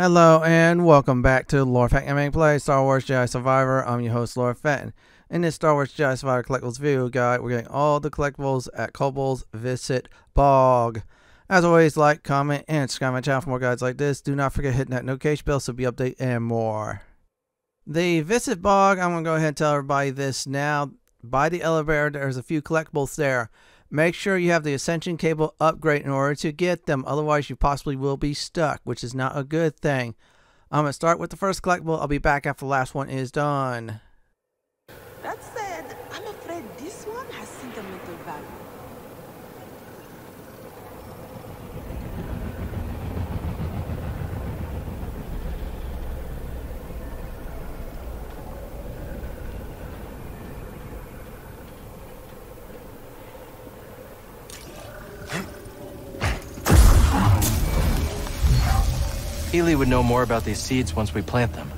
Hello and welcome back to Lord Fenton Anime Play Star Wars Jedi Survivor. I'm your host, Lord Fenton. In this Star Wars Jedi Survivor Collectibles video guide, we're getting all the collectibles at Koboh's Viscid Bog. As always, like, comment, and subscribe to my channel for more guides like this. Do not forget hitting that notification bell so be update and more. The Viscid Bog, I'm going to go ahead and tell everybody this now. By the elevator, there's a few collectibles there. Make sure you have the Ascension cable upgrade in order to get them, otherwise you possibly will be stuck, which is not a good thing. I'm going to start with the first collectible. I'll be back after the last one is done. That said, I'm afraid this one has sentimental value. Healy would know more about these seeds once we plant them.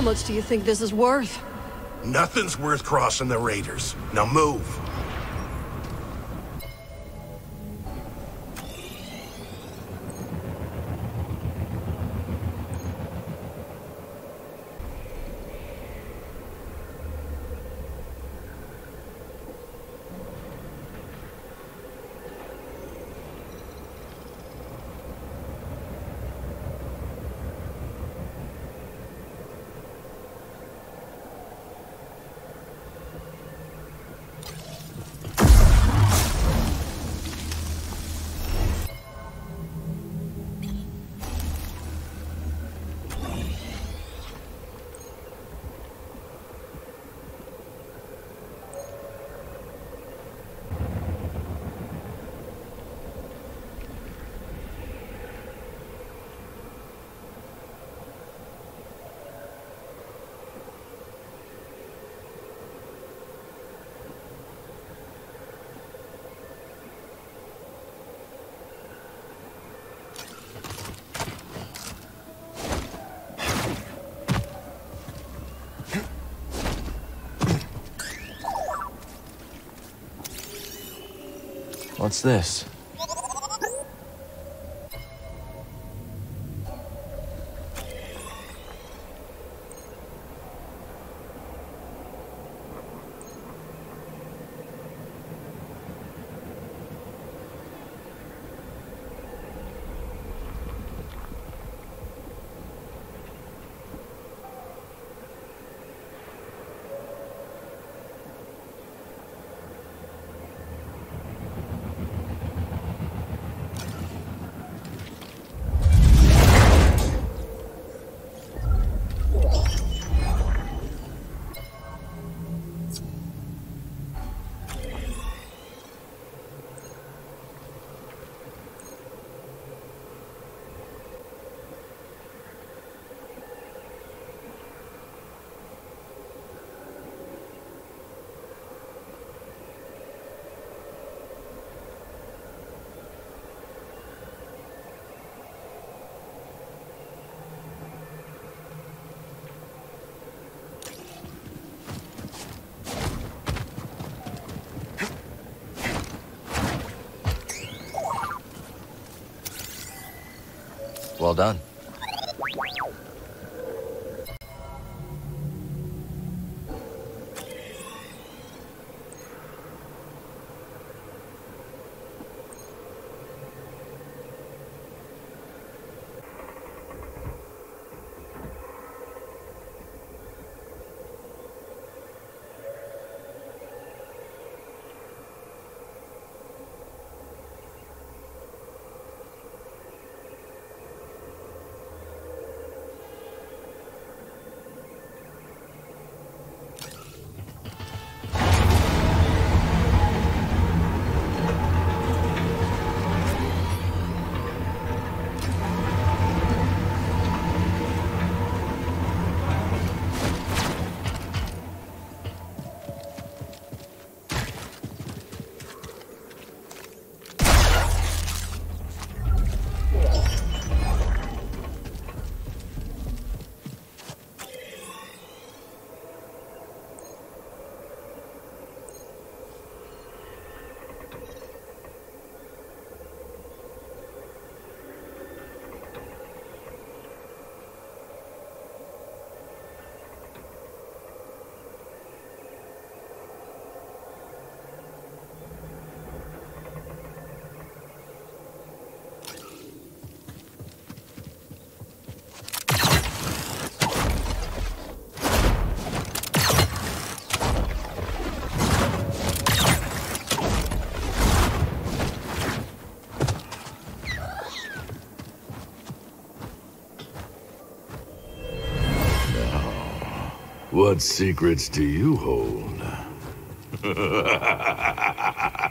How much do you think this is worth? Nothing's worth crossing the Raiders. Now move. What's this? Well done. What secrets do you hold?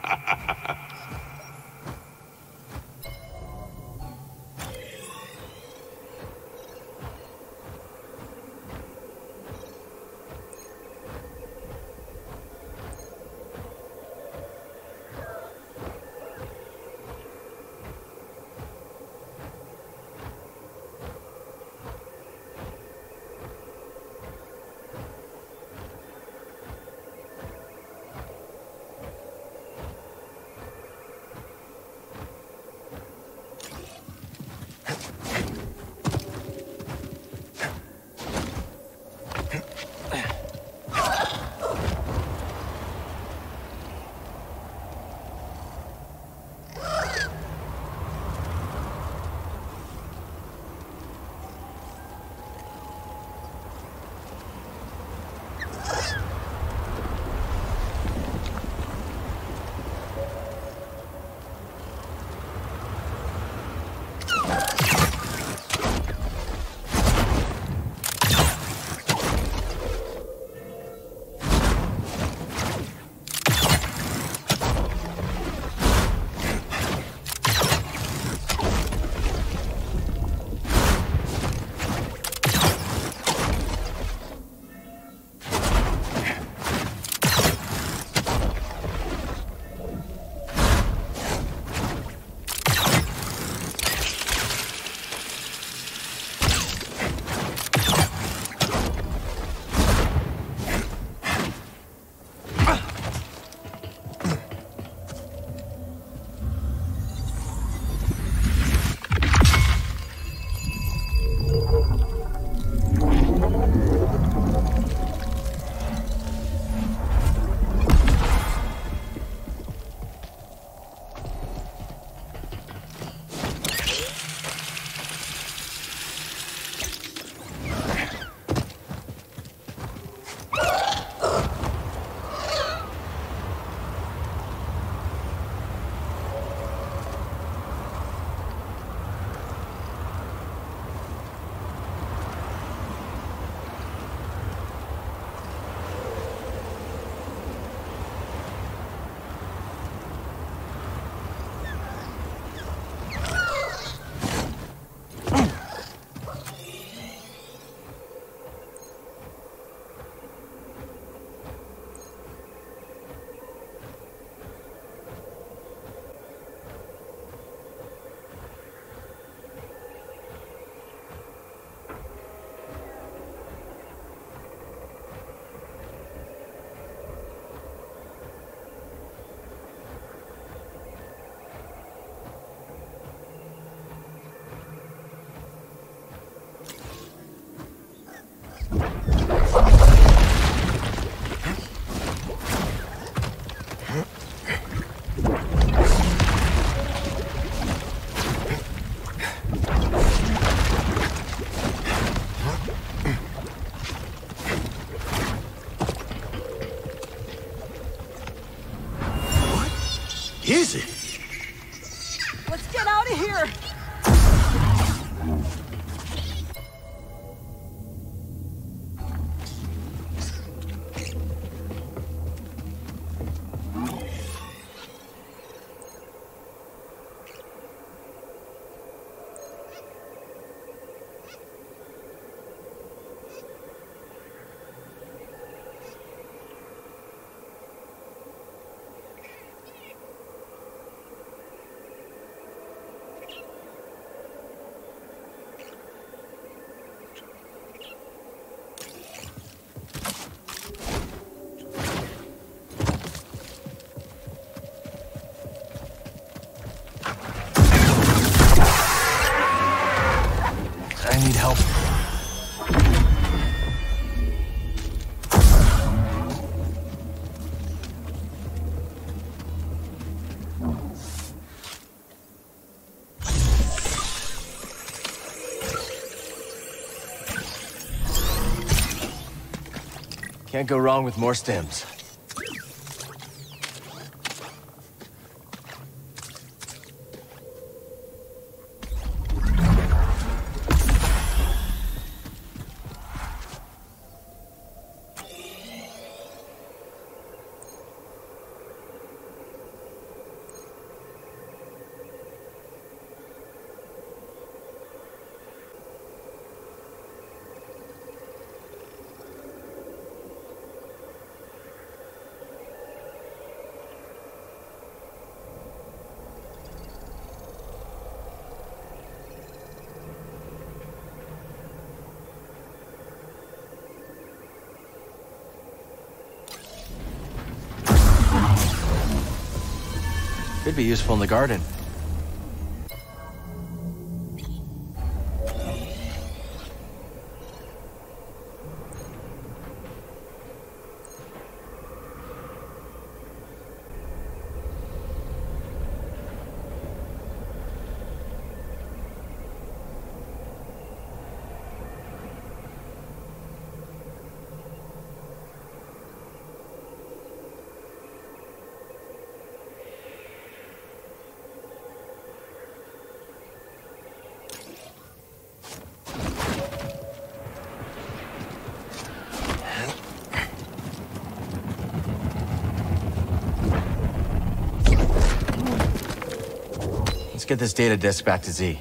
Can't go wrong with more stims. Could be useful in the garden. Get this data disk back to Zee.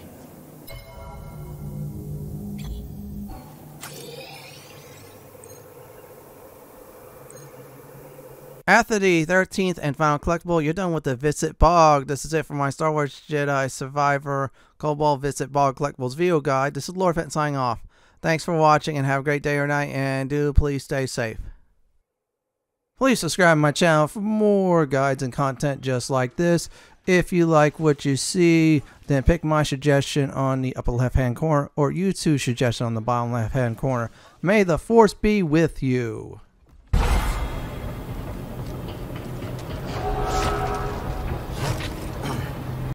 After the 13th and final collectible, you're done with the Viscid Bog. This is it for my Star Wars Jedi Survivor Koboh Viscid Bog Collectibles video guide. This is Lord Fenton signing off. Thanks for watching and have a great day or night, and do please stay safe. Please subscribe to my channel for more guides and content just like this. If you like what you see, then pick my suggestion on the upper left hand corner or YouTube's suggestion on the bottom left hand corner. May the force be with you.